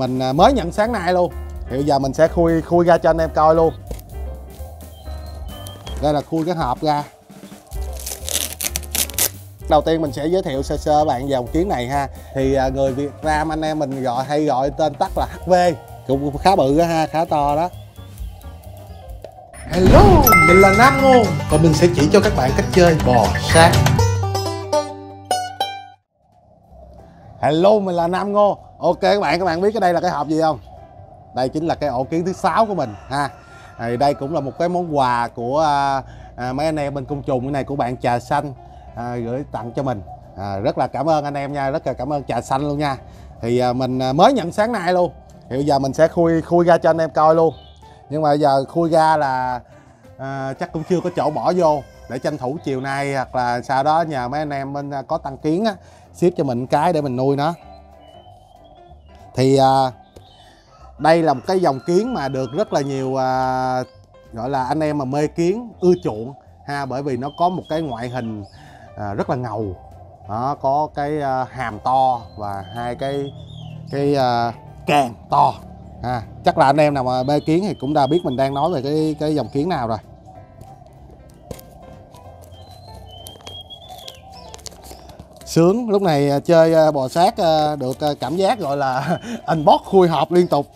mình à, mới nhận sáng nay luôn. Thì bây giờ mình sẽ khui khui ra cho anh em coi luôn. Đây là khui cái hộp ra. Đầu tiên mình sẽ giới thiệu sơ sơ bạn dòng kiến này ha. Thì à, người Việt Nam anh em mình gọi hay gọi tên tắt là HV cũng khá bự đó ha khá to đó. Hello, mình là Nam Ngô và mình sẽ chỉ cho các bạn cách chơi bò sát. Hello, mình là Nam Ngô Ok các bạn, các bạn biết cái đây là cái hộp gì không? Đây chính là cái ổ kiến thứ sáu của mình ha. Thì đây cũng là một cái món quà của à, à, mấy anh em bên cung trùng. Cái này của bạn trà xanh à, gửi tặng cho mình. À, rất là cảm ơn anh em nha rất là cảm ơn trà xanh luôn nha. Thì à, mình à, mới nhận sáng nay luôn. Thì bây giờ mình sẽ khui khui ra cho anh em coi luôn. Nhưng mà giờ khui ra là à, chắc cũng chưa có chỗ bỏ vô. Để tranh thủ chiều nay hoặc là sau đó nhờ mấy anh em bên à, có tăng kiến á ship cho mình cái để mình nuôi nó thì à, đây là một cái dòng kiến mà được rất là nhiều à, gọi là anh em mà mê kiến ưa chuộng ha bởi vì nó có một cái ngoại hình à, rất là ngầu. Đó có cái à, hàm to và hai cái cái à, càng to ha. Chắc là anh em nào mà mê kiến thì cũng đã biết mình đang nói về cái cái dòng kiến nào rồi. Sướng. Lúc này à, chơi à, bò sát à, được cảm giác gọi là unbox khui hộp liên tục.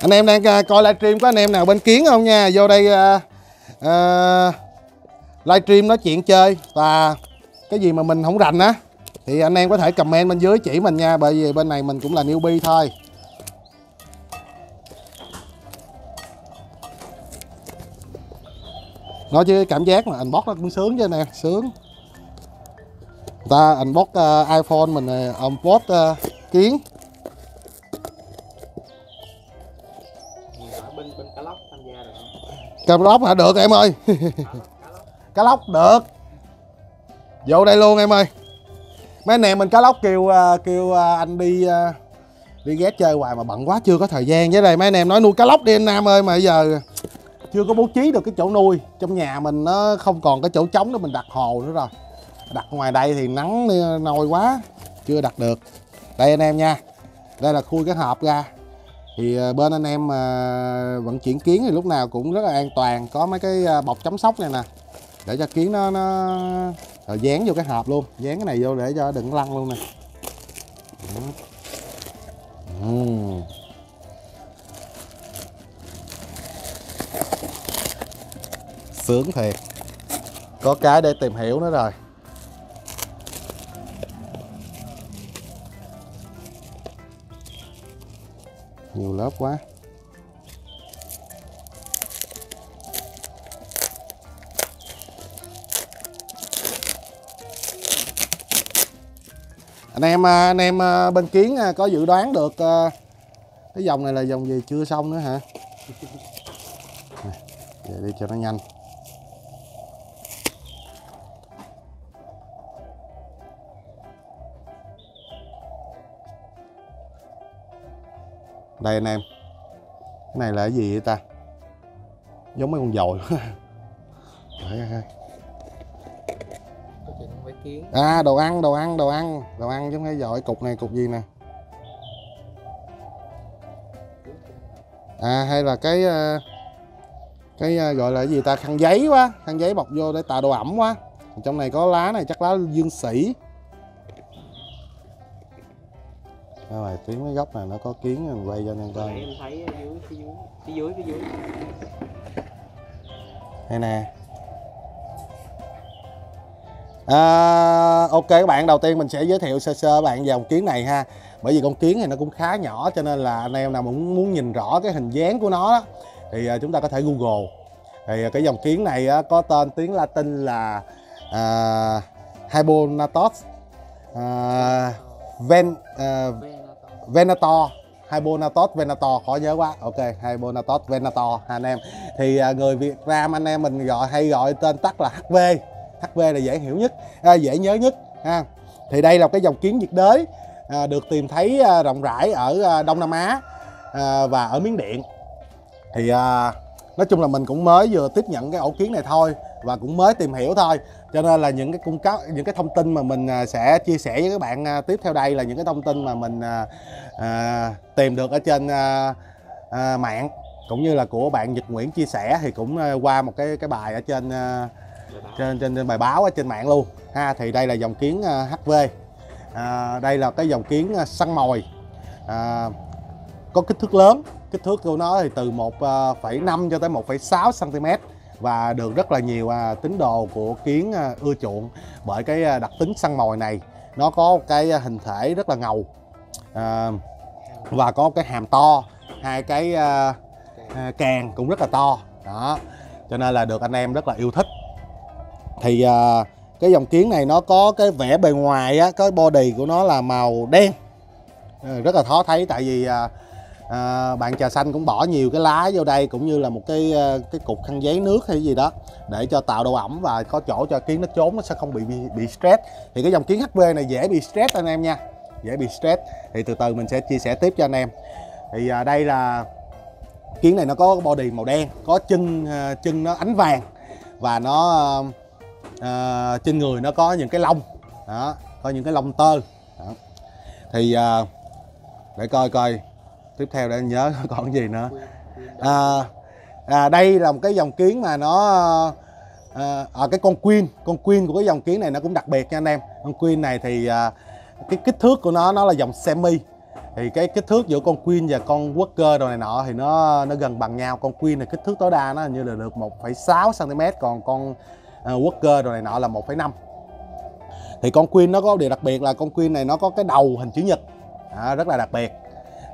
Anh em đang coi livestream có anh em nào bên kiến không nha? Vô đây uh, uh, livestream nói chuyện chơi và cái gì mà mình không rành á thì anh em có thể comment bên dưới chỉ mình nha bởi vì bên này mình cũng là newbie thôi. Nói chứ cảm giác mà unbox nó cũng sướng chứ nè sướng. Người ta unbox uh, ờ, iphone mình này, unbox uh, ờ, kiến. Bên bên cá lóc tham gia được cá lóc hả? Được em ơi. Cá lóc được. Vô đây luôn em ơi. Mấy anh em mình cá lóc kêu ờ, kêu anh đi đi ghé chơi hoài mà bận quá chưa có thời gian với đây. Mấy anh em nói nuôi cá lóc đi anh Nam ơi mà giờ chưa có bố trí được cái chỗ nuôi. Trong nhà mình nó không còn cái chỗ trống để mình đặt hồ nữa rồi. Đặt ngoài đây thì nắng nôi quá, chưa đặt được. Đây anh em nha, đây là khui cái hộp ra. Thì ờ, bên anh em mà vận chuyển kiến thì lúc nào cũng rất là an toàn, có mấy cái ờ, bọc chấm sóc này nè. Để cho kiến nó nó rồi dán vô cái hộp luôn, dán cái này vô để cho đừng lăn luôn nè. Sướng thiệt. Có cái để tìm hiểu nữa rồi. Nhiều lớp quá. Anh em à, anh em à, bên kiến à, có dự đoán được cái dòng này là dòng gì? Chưa xong nữa hả? Về đi cho nó nhanh. Đây anh em cái này là cái gì vậy ta? Giống mấy con dồi. Phải à đồ ăn đồ ăn đồ ăn. Đồ ăn không phải dội cục này cục gì nè? À hay là cái ờ, cái ờ, gọi là cái gì ta? Khăn giấy quá khăn giấy bọc vô để tạo độ ẩm quá. Trong này có lá này chắc lá dương sĩ. Rồi tiếng cái góc này nó có kiến mình quay cho anh coi. Em thấy ở dưới phía dưới phía dưới phía dưới. Đây nè. À, ok các bạn đầu tiên mình sẽ giới thiệu sơ sơ bạn dòng kiến này ha. Bởi vì con kiến này nó cũng khá nhỏ cho nên là anh em nào muốn muốn nhìn rõ cái hình dáng của nó đó, thì à, chúng ta có thể google. Thì à, cái dòng kiến này có tên tiếng latin là à, uh, Hybonatos uh, ven uh, Venator. Venator Venator khó nhớ quá. Ok Hybonatos Venator anh em. Thì uh, người Việt Nam anh em mình gọi hay gọi tên tắt là HV HV là dễ hiểu nhất uh, dễ nhớ nhất ha. Thì đây là cái dòng kiến nhiệt đới uh, được tìm thấy uh, rộng rãi ở uh, Đông Nam Á uh, và ở Miến Điện thì à, nói chung là mình cũng mới vừa tiếp nhận cái ổ kiến này thôi và cũng mới tìm hiểu thôi. Cho nên là những cái cung cấp những cái thông tin mà mình à, sẽ chia sẻ với các bạn à, tiếp theo đây là những cái thông tin mà mình à, à, tìm được ở trên à, à, mạng cũng như là của bạn Nhật Nguyễn chia sẻ thì cũng qua một cái cái bài ở trên à, trên, trên trên bài báo ở trên mạng luôn. Ha thì đây là dòng kiến HV à, đây là cái dòng kiến săn mồi. À, có kích thước lớn kích thước của nó thì từ 1,5 à, cho tới 1,6 cm và được rất là nhiều à, tín đồ của kiến à, ưa chuộng bởi cái đặc tính săn mồi này. Nó có cái hình thể rất là ngầu à, và có cái hàm to hai cái à, càng cũng rất là to. Đó cho nên là được anh em rất là yêu thích. Thì à, cái dòng kiến này nó có cái vẻ bề ngoài á cái body của nó là màu đen. Ờ, rất là khó thấy tại vì à, à, bạn trà xanh cũng bỏ nhiều cái lá vô đây cũng như là một cái ờ, cái cục khăn giấy nước hay gì đó để cho tạo độ ẩm và có chỗ cho kiến nó trốn nó sẽ không bị bị, bị stress. Thì cái dòng kiến hb này dễ bị stress anh em nha dễ bị stress. Thì từ từ mình sẽ chia sẻ tiếp cho anh em. Thì à, đây là kiến này nó có body màu đen có chân ờ, chân nó ánh vàng và nó à, à, trên người nó có những cái lông đó có những cái lông tơ đó. thì à, để coi coi tiếp theo để anh nhớ còn gì nữa. À, à, đây là một cái dòng kiến mà nó à, à, cái con queen con queen của cái dòng kiến này nó cũng đặc biệt nha anh em. Con queen này thì à, cái kích thước của nó nó là dòng semi. Thì cái kích thước giữa con queen và con worker đồ này nọ thì nó nó gần bằng nhau. Con queen này kích thước tối đa nó hình như là được 1,6 cm còn con uh, worker đồ này nọ là 1,5 thì con queen nó có điều đặc biệt là con queen này nó có cái đầu hình chữ nhật. Đó, rất là đặc biệt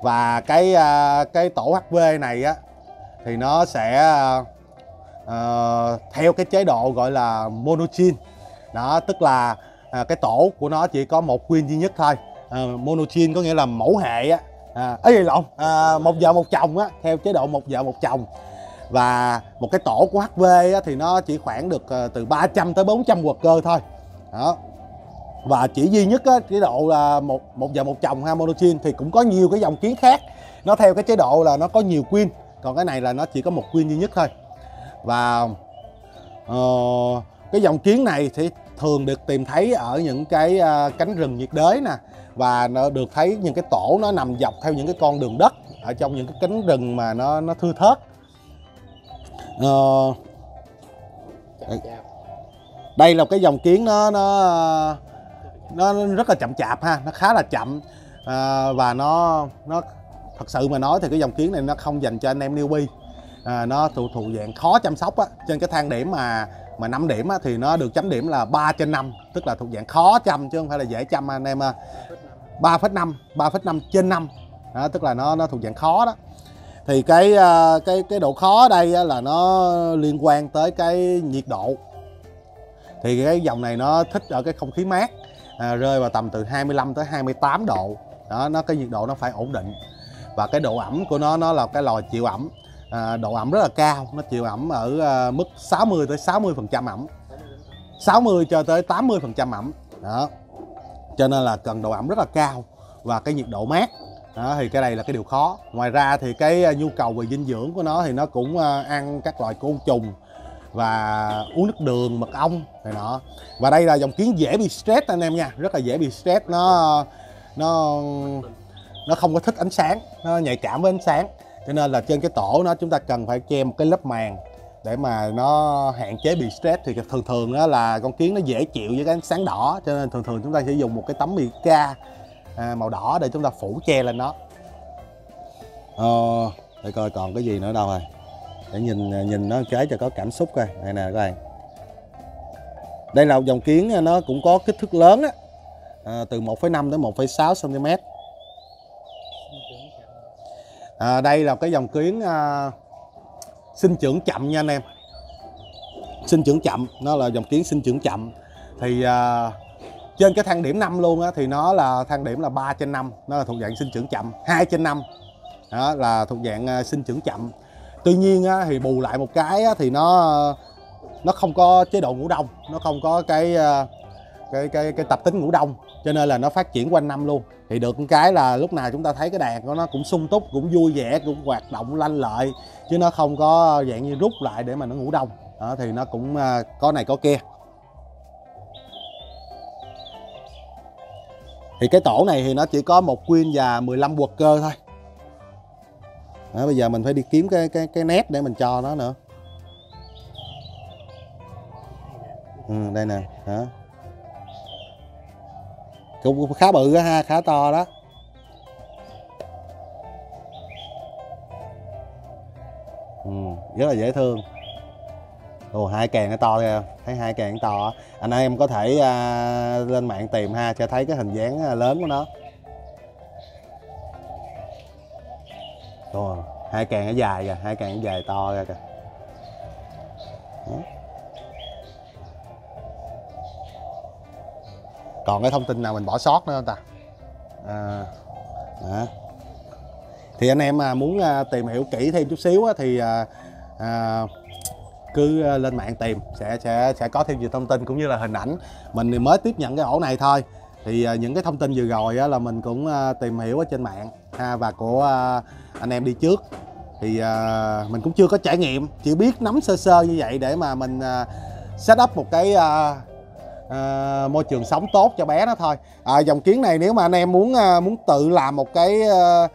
và cái à, cái tổ HV này á thì nó sẽ uh, theo cái chế độ gọi là monochin. Đó tức là uh, cái tổ của nó chỉ có một queen duy nhất thôi. Uh, monochin có nghĩa là mẫu hệ á. À, ấy lộn à, một vợ một chồng á theo chế độ một vợ một chồng. Và một cái tổ của HV á, thì nó chỉ khoảng được uh, từ 300 tới 400 quật cơ thôi. Đó và chỉ duy nhất á, chế độ là một một vợ một chồng ha monochin thì cũng có nhiều cái dòng kiến khác. Nó theo cái chế độ là nó có nhiều queen còn cái này là nó chỉ có một queen duy nhất thôi. Và uh, cái dòng kiến này thì thường được tìm thấy ở những cái uh, cánh rừng nhiệt đới nè và nó được thấy những cái tổ nó nằm dọc theo những cái con đường đất ở trong những cái cánh rừng mà nó nó thưa thớt. Uh, đây là cái dòng kiến nó nó nó rất là chậm chạp ha nó khá là chậm. À, và nó nó thật sự mà nói thì cái dòng kiến này nó không dành cho anh em newbie. À, nó thuộc thuộc dạng khó chăm sóc á. Trên cái thang điểm mà mà 5 điểm á, thì nó được chấm điểm là 3 trên 5 tức là thuộc dạng khó chăm chứ không phải là dễ chăm anh em à, 3,5 3,5 trên 5 đó, tức là nó nó thuộc dạng khó đó. Thì cái à, cái cái độ khó ở đây á, là nó liên quan tới cái nhiệt độ. Thì cái dòng này nó thích ở cái không khí mát à, rơi vào tầm từ 25 tới 28 độ. Đó nó cái nhiệt độ nó phải ổn định. Và cái độ ẩm của nó nó là cái lò chịu ẩm. À, độ ẩm rất là cao nó chịu ẩm ở à, mức 60 tới 60 phần trăm ẩm. 60 cho tới 80 phần trăm ẩm. Đó. Cho nên là cần độ ẩm rất là cao và cái nhiệt độ mát. Đó, thì cái này là cái điều khó. Ngoài ra thì cái à, nhu cầu về dinh dưỡng của nó thì nó cũng à, ăn các loại côn trùng và uống nước đường mật ong này nọ. Và đây là dòng kiến dễ bị stress anh em nha rất là dễ bị stress. Nó nó nó không có thích ánh sáng nó nhạy cảm với ánh sáng. Cho nên là trên cái tổ nó chúng ta cần phải che một cái lớp màng để mà nó hạn chế bị stress. Thì thường thường đó là con kiến nó dễ chịu với cái ánh sáng đỏ cho nên thường thường chúng ta sẽ dùng một cái tấm mica à, màu đỏ để chúng ta phủ che lên nó. Ờ, để coi còn cái gì nữa đâu rồi để nhìn nhìn nó cái cho có cảm xúc coi. Đây nè các bạn. Đây là dòng kiến à, nó cũng có kích thước lớn á. À, từ 1,5 đến 1,6 cm à, đây là cái dòng kiến à, sinh trưởng chậm nha anh em. Sinh trưởng chậm nó là dòng kiến sinh trưởng chậm. Thì à, trên cái thang điểm 5 luôn á thì nó là thang điểm là 3 trên 5 nó là thuộc dạng sinh trưởng chậm. 2 trên 5 đó là thuộc dạng à, sinh trưởng chậm tuy nhiên á, thì bù lại một cái á, thì nó nó không có chế độ ngủ đông nó không có cái ờ, cái cái cái tập tính ngủ đông cho nên là nó phát triển quanh năm luôn. Thì được một cái là lúc nào chúng ta thấy cái đàn của nó cũng sung túc cũng vui vẻ cũng hoạt động lanh lợi chứ nó không có dạng như rút lại để mà nó ngủ đông. Đó, thì nó cũng ờ, có này có kia. Thì cái tổ này thì nó chỉ có một quyên và 15 quật cơ thôi à, bây giờ mình phải đi kiếm cái cái cái nét để mình cho nó nữa. Ừ, đây nè hả? Cũng khá bự đó ha khá to đó. Ừ, rất là dễ thương. Ồ, hai càng nó to kìa thấy hai càng to anh em có thể à, lên mạng tìm ha cho thấy cái hình dáng à, lớn của nó. Hai càng nó dài kìa hai càng nó dài to ra kìa. Đó. còn cái thông tin nào mình bỏ sót nữa không ta? À, à. thì anh em mà muốn à, tìm hiểu kỹ thêm chút xíu thì à, à, cứ à, lên mạng tìm sẽ sẽ sẽ có thêm nhiều thông tin cũng như là hình ảnh. Mình mới tiếp nhận cái ổ này thôi. Thì à, những cái thông tin vừa rồi là mình cũng tìm hiểu ở trên mạng ha, và của à, anh em đi trước. Thì à, mình cũng chưa có trải nghiệm chỉ biết nắm sơ sơ như vậy để mà mình à, set up một cái à, à, môi trường sống tốt cho bé nó thôi. À, dòng kiến này nếu mà anh em muốn à, muốn tự làm một cái à,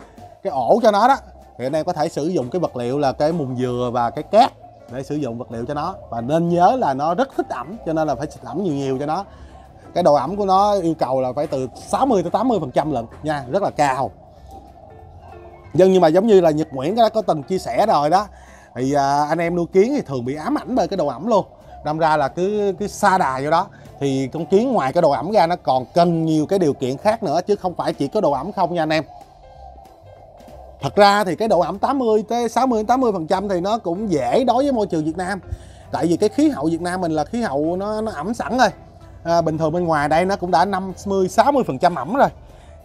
cái ổ cho nó đó thì anh em có thể sử dụng cái vật liệu là cái mùng dừa và cái cát để sử dụng vật liệu cho nó. Và nên nhớ là nó rất thích ẩm cho nên là phải xịt ẩm nhiều nhiều cho nó. Cái độ ẩm của nó yêu cầu là phải từ 60 tới 80 phần trăm lận nha rất là cao nhưng nhưng mà giống như là Nhật Nguyễn đã có từng chia sẻ rồi đó. Thì à, anh em nuôi kiến thì thường bị ám ảnh bởi cái độ ẩm luôn. Đâm ra là cứ cứ xa đà vô đó. Thì con kiến ngoài cái độ ẩm ra nó còn cần nhiều cái điều kiện khác nữa chứ không phải chỉ có độ ẩm không nha anh em. Thật ra thì cái độ ẩm 80 tới 60 80 phần trăm thì nó cũng dễ đối với môi trường Việt Nam. Tại vì cái khí hậu Việt Nam mình là khí hậu nó nó ẩm sẵn rồi. À, bình thường bên ngoài đây nó cũng đã 50 60 phần trăm ẩm rồi.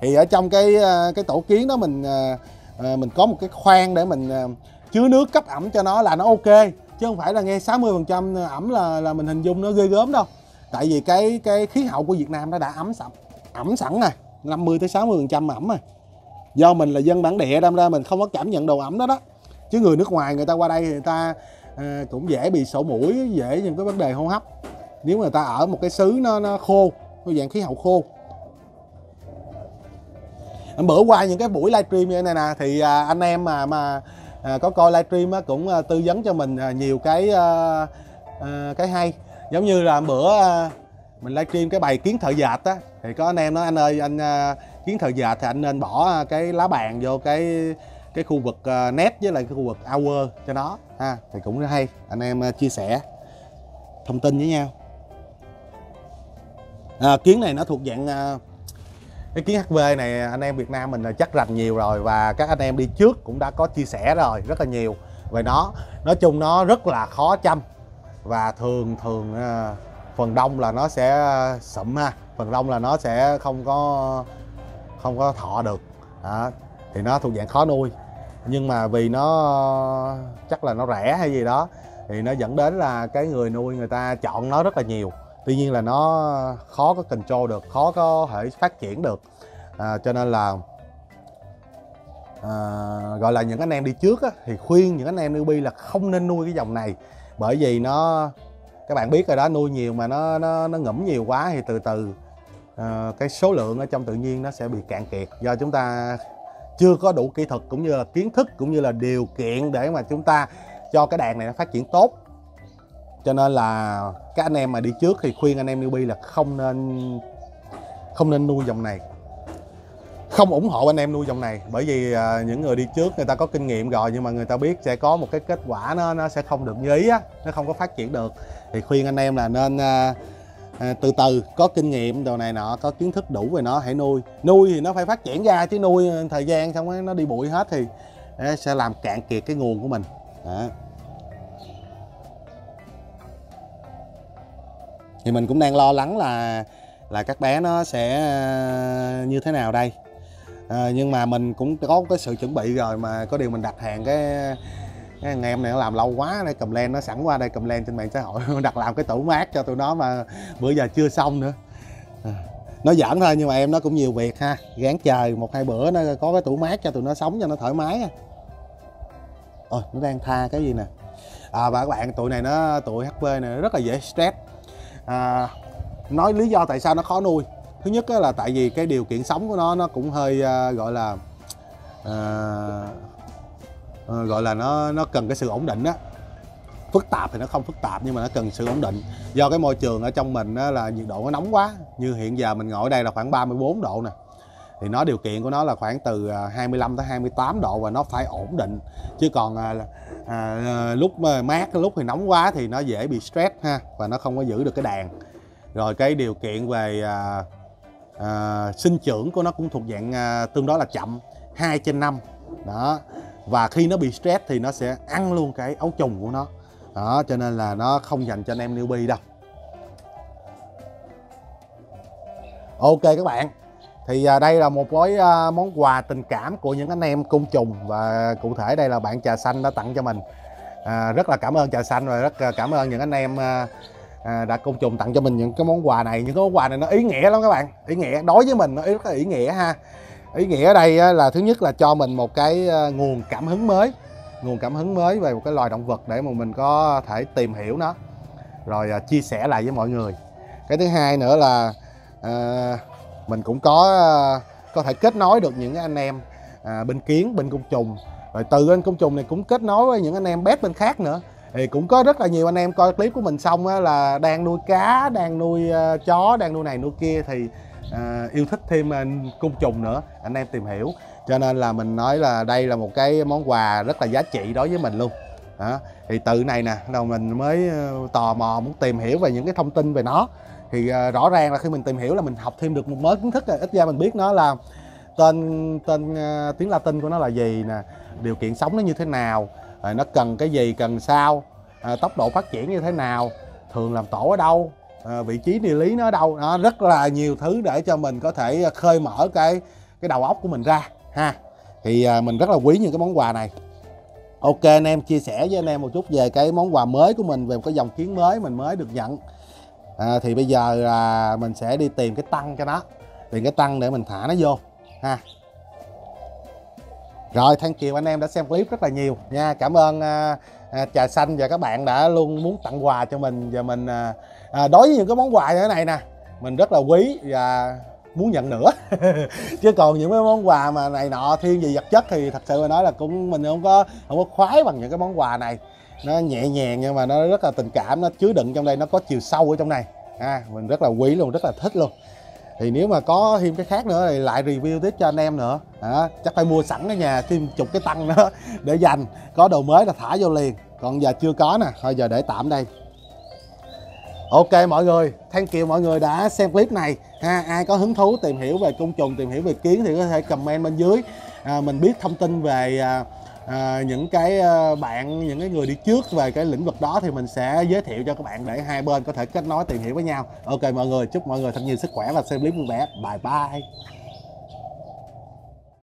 Thì ở trong cái à, cái tổ kiến đó mình à, à, mình có một cái khoang để mình à, chứa nước cấp ẩm cho nó là nó ok chứ không phải là nghe 60 phần trăm à, ẩm là là mình hình dung nó ghê gớm đâu. Tại vì cái cái khí hậu của Việt Nam nó đã ẩm sẵn ẩm sẵn rồi 50 tới 60 phần trăm ẩm rồi. Do mình là dân bản địa đâm ra mình không có cảm nhận độ ẩm đó đó. Chứ người nước ngoài người ta qua đây thì người ta à, cũng dễ bị sổ mũi dễ những cái vấn đề hô hấp. Nếu người ta ở một cái xứ nó, nó khô nó dạng khí hậu khô bữa qua những cái buổi livestream như thế này nè thì à, anh em mà mà à, có coi livestream cũng à, tư vấn cho mình nhiều cái cái hay. Giống như là bữa mình livestream cái bài kiến thợ dệt á thì có anh em nói anh ơi anh kiến thợ dệt thì anh nên bỏ cái lá bàn vô cái cái khu vực net với lại cái khu vực hour cho nó. Ha thì cũng hay. Anh em chia sẻ thông tin với nhau. À, kiến này nó thuộc dạng cái kiến HV này, anh em Việt Nam mình là chắc rành nhiều rồi và các anh em đi trước cũng đã có chia sẻ rồi, rất là nhiều. Về nó, nói chung nó rất là khó chăm và thường thường ờ, phần đông là nó sẽ ờ, sụm ha, phần đông là nó sẽ không có không có thọ được. Đó. thì nó thuộc dạng khó nuôi. Nhưng mà vì nó, chắc là nó rẻ hay gì đó, thì nó dẫn đến là cái người nuôi người ta chọn nó rất là nhiều tuy nhiên là nó khó có control được khó có thể phát triển được. À, cho nên là à, gọi là những anh em đi trước á, thì khuyên những anh em newbie là không nên nuôi cái dòng này. Bởi vì nó các bạn biết rồi đó nuôi nhiều mà nó nó nó ngẫm nhiều quá thì từ từ à, cái số lượng ở trong tự nhiên nó sẽ bị cạn kiệt. Do chúng ta chưa có đủ kỹ thuật cũng như là kiến thức cũng như là điều kiện để mà chúng ta cho cái đàn này nó phát triển tốt cho nên là các anh em mà đi trước thì khuyên anh em newbie là không nên không nên nuôi dòng này. Không ủng hộ anh em nuôi dòng này bởi vì à, những người đi trước người ta có kinh nghiệm rồi nhưng mà người ta biết sẽ có một cái kết quả nó nó sẽ không được như ý á nó không có phát triển được. Thì khuyên anh em là nên à, à, từ từ có kinh nghiệm đồ này nọ có kiến thức đủ về nó hãy nuôi. Nuôi thì nó phải phát triển ra chứ nuôi thời gian xong nó đi bụi hết thì à, sẽ làm cạn kiệt cái nguồn của mình. Đó. Thì mình cũng đang lo lắng là là các bé nó sẽ ờ, như thế nào đây? À, nhưng mà mình cũng có cái sự chuẩn bị rồi mà có điều mình đặt hàng cái cái thằng em này nó làm lâu quá đây cầm len nó sẵn qua đây cầm len trên mạng xã hội đặt làm cái tủ mát cho tụi nó mà bữa giờ chưa xong nữa. Ờ, nó giỡn thôi nhưng mà em nó cũng nhiều việc ha gán chờ một hai bữa nó có cái tủ mát cho tụi nó sống cho nó thoải mái ôi nó đang tha cái gì nè? À, và các bạn tụi này nó tụi HP này nó rất là dễ stress à, nói lý do tại sao nó khó nuôi. Thứ nhất là tại vì cái điều kiện sống của nó nó cũng hơi à, gọi là à, à, gọi là nó nó cần cái sự ổn định á. Phức tạp thì nó không phức tạp nhưng mà nó cần sự ổn định. Do cái môi trường ở trong mình á, là nhiệt độ nó nóng quá. Như hiện giờ mình ngồi ở đây là khoảng 34 độ nè. Thì nó điều kiện của nó là khoảng từ à, 25 tới 28 độ và nó phải ổn định. Chứ còn à, à, ờ, lúc mà mát lúc thì nóng quá thì nó dễ bị stress ha và nó không có giữ được cái đàn. Rồi cái điều kiện về à, à, sinh trưởng của nó cũng thuộc dạng à, tương đối là chậm 2 trên 5 đó và khi nó bị stress thì nó sẽ ăn luôn cái ấu trùng của nó. Đó cho nên là nó không dành cho anh em newbie đâu. Ok các bạn thì à, đây là một gói à, món quà tình cảm của những anh em côn trùng và cụ thể đây là bạn trà xanh đã tặng cho mình. À, rất là cảm ơn trà xanh và rất à, cảm ơn những anh em à, đã côn trùng tặng cho mình những cái món quà này. Những cái món quà này nó ý nghĩa lắm các bạn. Ý nghĩa đối với mình nó rất là ý nghĩa ha. Ý nghĩa ở đây là thứ nhất là cho mình một cái nguồn cảm hứng mới nguồn cảm hứng mới về một cái loài động vật để mà mình có thể tìm hiểu nó rồi à, chia sẻ lại với mọi người. Cái thứ hai nữa là à, mình cũng có ờ, có thể kết nối được những anh em à, bên kiến bên côn trùng. Rồi từ bên côn trùng này cũng kết nối với những anh em bét bên khác nữa. Thì cũng có rất là nhiều anh em coi clip của mình xong á, là đang nuôi cá đang nuôi uh, chó đang nuôi này nuôi kia thì uh, yêu thích thêm uh, côn trùng nữa. Anh em tìm hiểu. Cho nên là mình nói là đây là một cái món quà rất là giá trị đối với mình luôn. Đó. thì từ này nè đầu mình mới tò mò muốn tìm hiểu về những cái thông tin về nó thì ờ, rõ ràng là khi mình tìm hiểu là mình học thêm được một mới kiến thức à, ít ra mình biết nó là tên tên ờ, tiếng Latin của nó là gì nè, điều kiện sống nó như thế nào à, nó cần cái gì, cần sao à, tốc độ phát triển như thế nào, thường làm tổ ở đâu vị trí địa lý nó ở đâu. Nó rất là nhiều thứ để cho mình có thể ờ, khơi mở cái cái đầu óc của mình ra, ha. Thì mình rất là quý những cái món quà này. Ok, anh em, chia sẻ với anh em một chút về cái món quà mới của mình, về một cái dòng kiến mới mình mới được nhận à, thì bây giờ là mình sẽ đi tìm cái tăng cho nó. Tìm cái tăng để mình thả nó vô ha. Rồi thank you anh em đã xem clip rất là nhiều nha. Cảm ơn à, à, trà xanh và các bạn đã luôn muốn tặng quà cho mình và mình à, à, đối với những cái món quà như thế này nè mình rất là quý và muốn nhận nữa. Chứ còn những cái món quà mà này nọ thiên về vật chất thì thật sự mà nói là cũng mình không có không có khoái bằng những cái món quà này nó nhẹ nhàng nhưng mà nó rất là tình cảm nó chứa đựng trong đây nó có chiều sâu ở trong này. À, mình rất là quý luôn rất là thích luôn. Thì nếu mà có thêm cái khác nữa thì lại review tiếp cho anh em nữa. À, chắc phải mua sẵn ở nhà thêm chục cái tăng nữa để dành. Có đồ mới là thả vô liền. Còn giờ chưa có nè thôi giờ để tạm đây. Ok mọi người, thank you mọi người đã xem clip này. Ha. Ai có hứng thú tìm hiểu về côn trùng, tìm hiểu về kiến thì có thể comment bên dưới. À, mình biết thông tin về à, à, những cái ờ, bạn, những cái người đi trước về cái lĩnh vực đó thì mình sẽ giới thiệu cho các bạn để hai bên có thể kết nối tìm hiểu với nhau. Ok mọi người, chúc mọi người thật nhiều sức khỏe và xem clip vui vẻ. Bye bye.